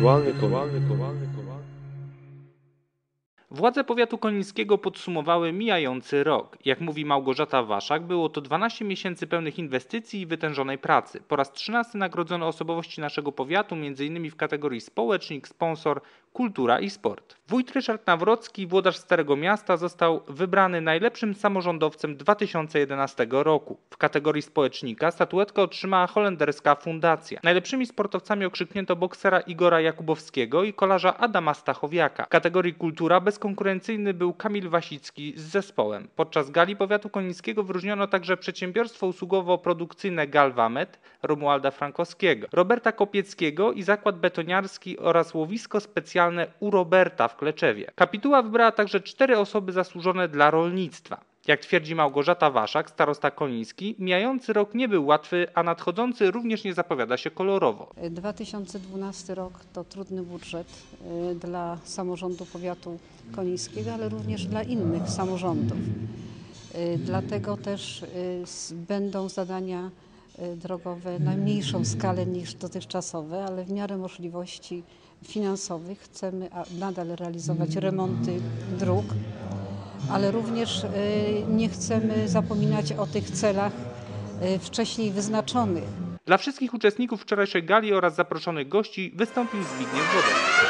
Kowalny, Kowalny, Kowalny. Władze powiatu konińskiego podsumowały mijający rok. Jak mówi Małgorzata Waszak, było to 12 miesięcy pełnych inwestycji i wytężonej pracy. Po raz 13 nagrodzono osobowości naszego powiatu, m.in. w kategorii społecznik, sponsor, kultura i sport. Wójt Ryszard Nawrocki, włodarz Starego Miasta, został wybrany najlepszym samorządowcem 2011 roku. W kategorii społecznika statuetkę otrzymała holenderska fundacja. Najlepszymi sportowcami okrzyknięto boksera Igora Jakubowskiego i kolarza Adama Stachowiaka. W kategorii kultura bezkonkurencyjny był Kamil Wasicki z zespołem. Podczas gali powiatu konińskiego wyróżniono także przedsiębiorstwo usługowo-produkcyjne Galvamet Romualda Frankowskiego, Roberta Kopieckiego i zakład betoniarski oraz łowisko specjalne u Roberta w Kleczewie. Kapituła wybrała także cztery osoby zasłużone dla rolnictwa. Jak twierdzi Małgorzata Waszak, starosta koniński, mijający rok nie był łatwy, a nadchodzący również nie zapowiada się kolorowo. 2012 rok to trudny budżet y, dla samorządu powiatu konińskiego, ale również dla innych samorządów. Y, Dlatego też y, będą zadania drogowe na mniejszą skalę niż dotychczasowe, ale w miarę możliwości finansowych chcemy nadal realizować remonty dróg, ale również y, nie chcemy zapominać o tych celach y, wcześniej wyznaczonych. Dla wszystkich uczestników wczorajszej gali oraz zaproszonych gości wystąpił Zbigniew Woda.